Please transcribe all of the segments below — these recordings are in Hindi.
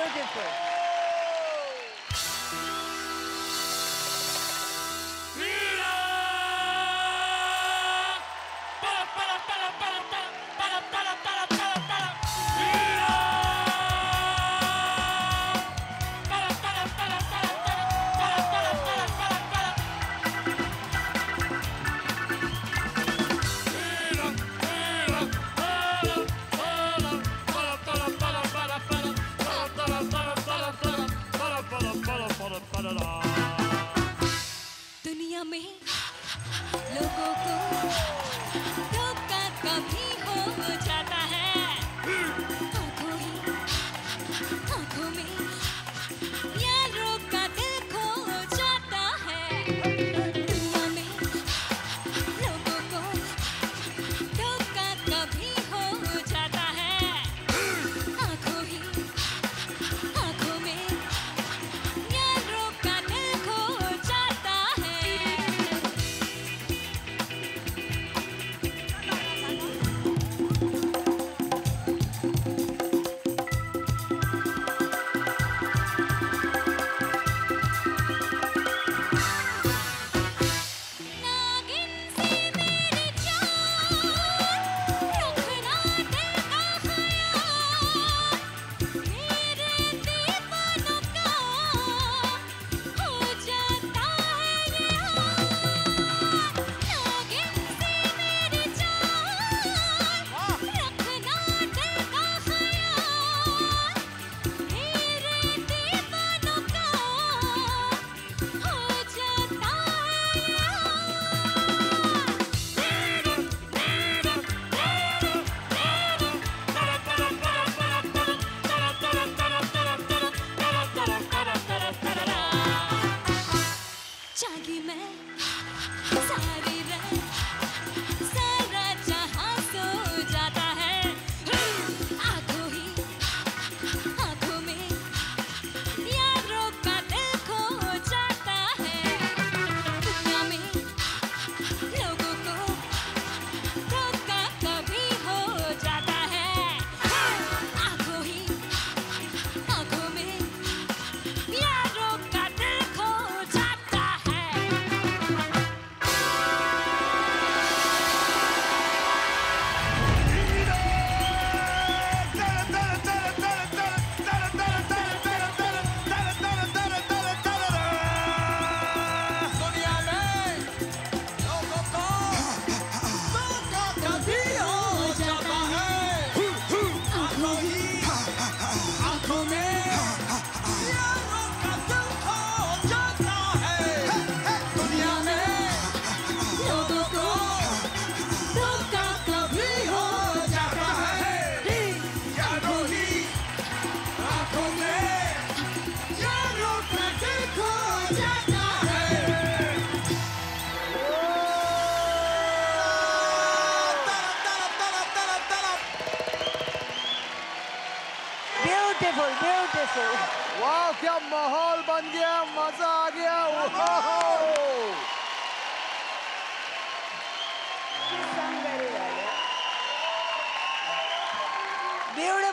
Rooted for. कभी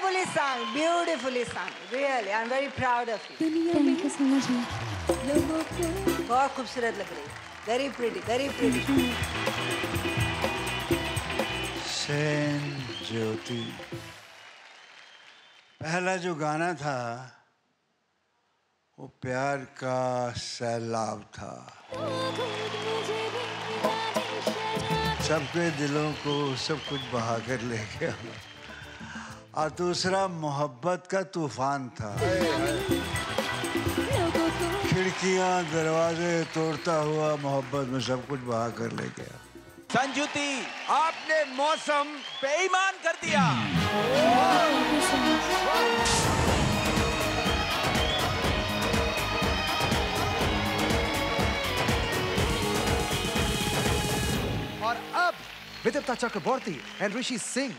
beautifully sung, beautifully sung. Really, I'm very proud of you. Thank you so much. बहुत खूबसूरत लग रही Very pretty, very pretty. Sen Jyoti. पहला जो गाना था वो प्यार का सैलाब था सबके दिलों को सब कुछ बहा कर ले गया और दूसरा मोहब्बत का तूफ़ान था। खिड़कियाँ दरवाजे तोड़ता हुआ मोहब्बत में सब कुछ बहा कर ले गया संजुति आपने मौसम बेईमान कर दिया। और अब विदिप्ता चक्रवर्ती एंड ऋषि सिंह।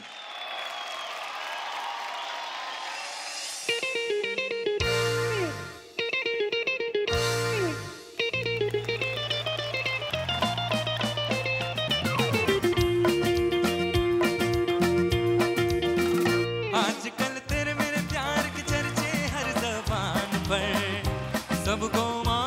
तब को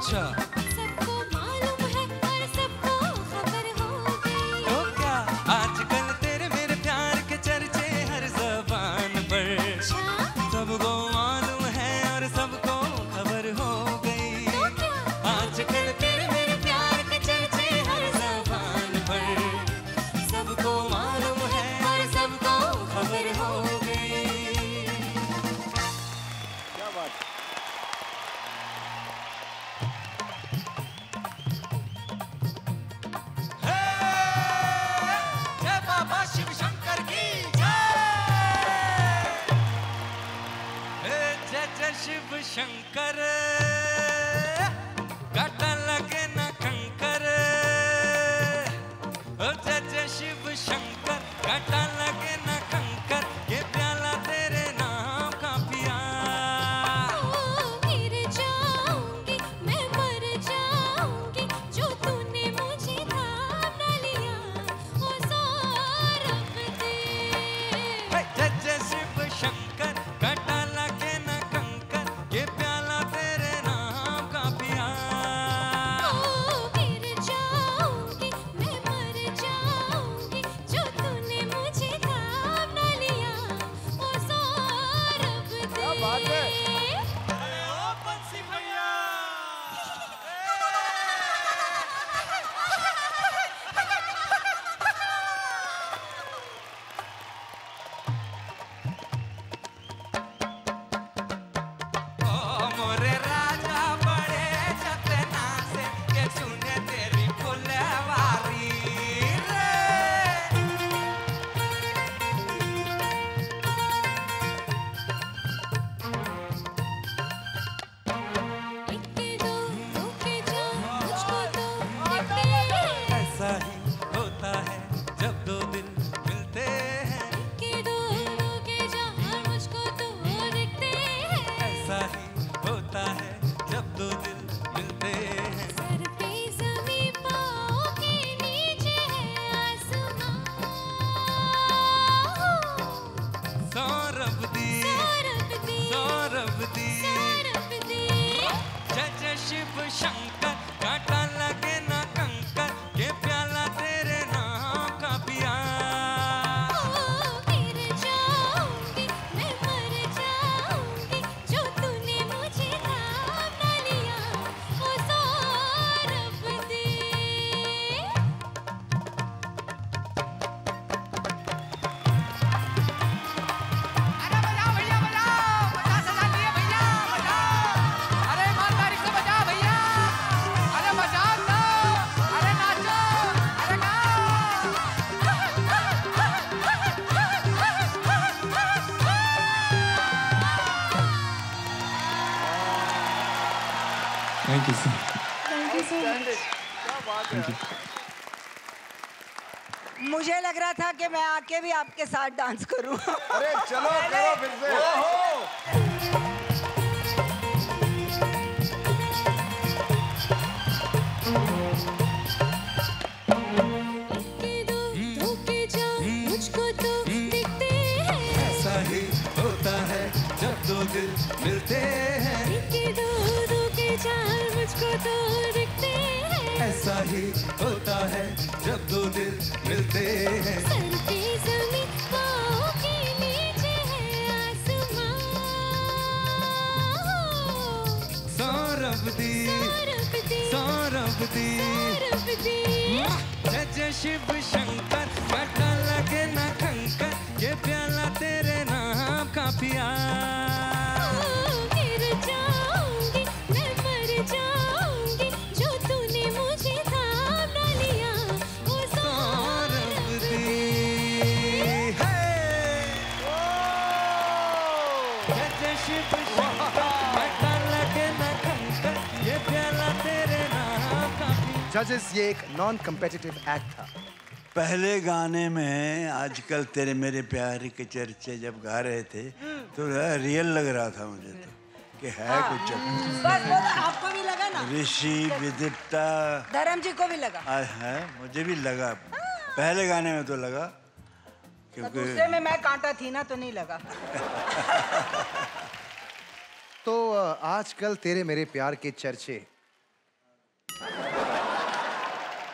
这 च शिव शंकर घटन होता है। Thank you. Thank you so much. Thank you. मुझे लग रहा था कि मैं आके भी आपके साथ डांस करूँ। अरे चलो करो फिर से। ही होता है जब दो दिल मिलते हैं। सौरभ दी सौरभ दी। जजेस ये एक नॉन कम्पिटिटिव एक्ट था। पहले गाने में आजकल तेरे मेरे प्यार के चर्चे जब गा रहे थे हम्म। तो रियल लग रहा था मुझे तो कि है हाँ। कुछ बस वो तो आपको भी लगा ना? ऋषि विदिप्ता। धर्म जी को भी लगा? आ, है मुझे भी लगा। हाँ। पहले गाने में तो लगा क्योंकि तो में मैं कांटा थी ना तो नहीं लगा। तो आजकल तेरे मेरे प्यार के चर्चे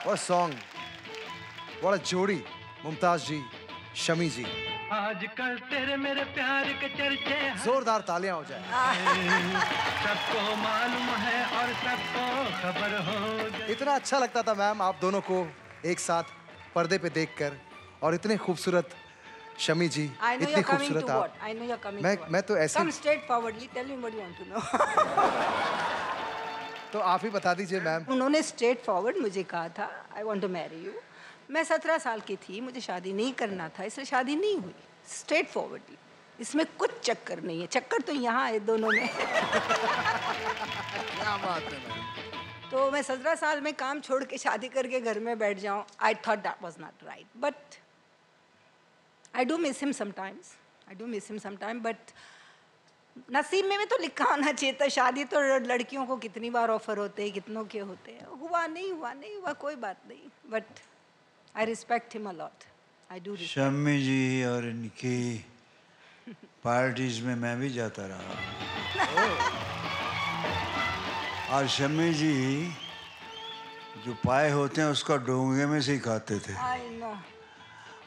What a song. What a जोड़ी मुमताज़ जी शमी जी आजकल तेरे मेरे प्यार के चर्चे जोरदार तालियाँ हो जाए। सबको मालूम है और सबको खबर हो गई इतना अच्छा लगता था मैम आप दोनों को एक साथ पर्दे पे देखकर। और इतने खूबसूरत शमी जी इतनी खूबसूरत? आप। मैं-. मैं तो ऐसे- तो आप ही बता दीजिए मैम। उन्होंने स्ट्रेट फॉरवर्ड मुझे कहा था I want to marry you मैं सत्रह साल की थी मुझे शादी नहीं करना था इसलिए शादी नहीं हुई। स्ट्रेट फॉरवर्डली इसमें कुछ चक्कर नहीं है। चक्कर तो यहाँ है दोनों में। क्या बात है तो मैं सत्रह साल में काम छोड़ के शादी करके घर में बैठ जाऊँ I thought that was not right but I do miss him sometimes I do miss him sometime but नसीब में भी तो लिखा होना चाहिए था शादी तो लड़कियों को कितनी बार ऑफ़र होते हैं कितनों के होते हैं। हुआ नहीं हुआ नहीं हुआ कोई बात नहीं but I respect him a lot I do Shammi ji और इनकी पार्टीज़ में मैं भी जाता रहा। और शम्मी जी जो पाए होते हैं उसका डोंगे में से ही खाते थे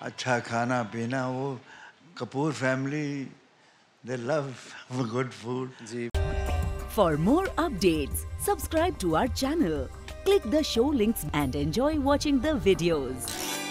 अच्छा खाना पीना वो Kapoor family They love good food. For more updates, subscribe to our channel, click the show links and enjoy watching the videos.